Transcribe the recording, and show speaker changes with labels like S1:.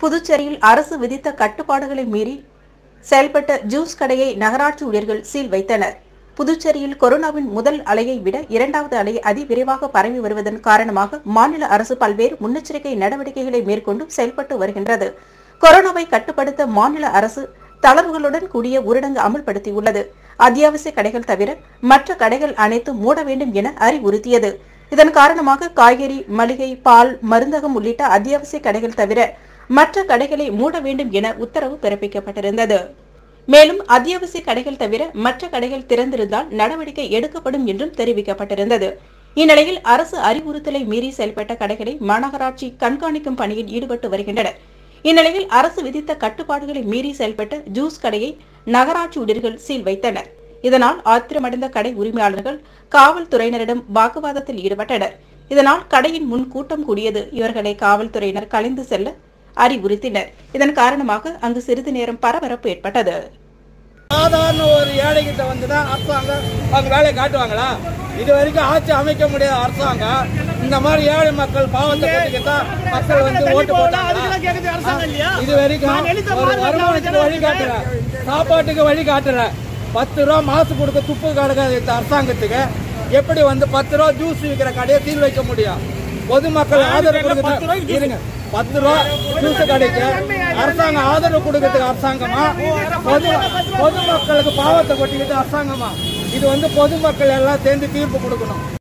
S1: புதுச்சேரியில் அரசு விதித்த கட்டுப்பாடுகளை மீறி செயல்பட்ட ஜூஸ் கடையை நகராட்சி ஊழியர்கள் சீல் வைத்தனர். புதுச்சேரியில் கொரோனாவின் முதல் அலையை விட இரண்டாவது அலை அதிவிரைவாக பரவி வருவதன் காரணமாக மாநில அரசு பல்வேறு முன்னெச்சரிக்கை நடவடிக்கைகளை மேற்கொண்டு செயல்பட்டு வருகின்றது. கொரோனாவை கட்டுப்படுத்த மாநில அரசு தளர்வுகளுடன் கூடிய ஊரடங்கு அமல்படுத்தியுள்ளது. அத்தியாவசிய கடைகள் தவிர மற்ற கடைகள் அனைத்தும் மூட வேண்டும் என அறிவுறுத்தியது. இதன் காரணமாக காய்கறி மளிகை பால் மருந்தகம் உள்ளிட்ட அத்தியாவசிய கடைகள் தவிர மற்ற கடைகளை மூட வேண்டும் என உத்தரவு பிறப்பிக்கப்பட்டிருந்தது. மேலும் அத்தியாவசிய கடைகள் தவிர மற்ற கடைகள் திறந்திருந்தால் நடவடிக்கை எடுக்கப்படும் என்றும் தெரிவிக்கப்பட்டிருந்தது. இந்நிலையில் அரசு அறிவுறுத்தலை மீறி செயல்பட்ட கடைகளை மாநகராட்சி கண்காணிக்கும் பணியில் ஈடுபட்டு வருகின்றனர். இந்நிலையில் அரசு விதித்த கட்டுப்பாடுகளை மீறி செயல்பட்ட ஜூஸ் கடையை நகராட்சி ஊழியர்கள் சீல் வைத்தனர். இதனால் ஆத்திரமடைந்த கடை உரிமையாளர்கள் காவல்துறையினரிடம் வாக்குவாதத்தில் ஈடுபட்டனர். இதனால் கடையின் முன் கூட்டம் கூடியது. இவர்களை காவல்துறையினர் கலைந்து செல்ல அறிவுறுத்தினர். இதன் காரணமாக அங்கு சிறிது நேரம் பரபரப்பு ஏற்பட்டது.
S2: சாதாரண ஒரு ஏழைகிட்ட வந்து தான் அரசாங்கம் அவங்க வேலையை காட்டுவாங்களா? இது வரைக்கும் ஆட்சி அமைக்க முடியாத அரசாங்கம் இந்த மாதிரி ஏழை மக்கள் பாவத்தை போட்டுக்கிட்டா மக்கள் வந்து ஓட்டு போட்டாங்களா? இது வரைக்கும் ஒரு வருமானத்துக்கு வழி காட்டுற சாப்பாட்டுக்கு வழி காட்டுற பத்து ரூபா மாசு கொடுக்க துப்பு கிடக்காத இந்த அரசாங்கத்துக்கு. எப்படி வந்து பத்து ரூபா ஜூஸ் விற்கிற கடையை தீர் வைக்க முடியும்? பொதுமக்கள் ஆதரவு கொடுக்க இருங்க. பத்து ரூபா ஜூஸ் கடைக்கு அரசாங்கம் ஆதரவு கொடுக்கறதுக்கு அரசாங்கமா? பொது பொதுமக்களுக்கு பாவத்தை கொட்டிக்கிட்டு அரசாங்கமா? இது வந்து பொதுமக்கள் எல்லாம் சேர்ந்து தீர்ப்பு கொடுக்கணும்.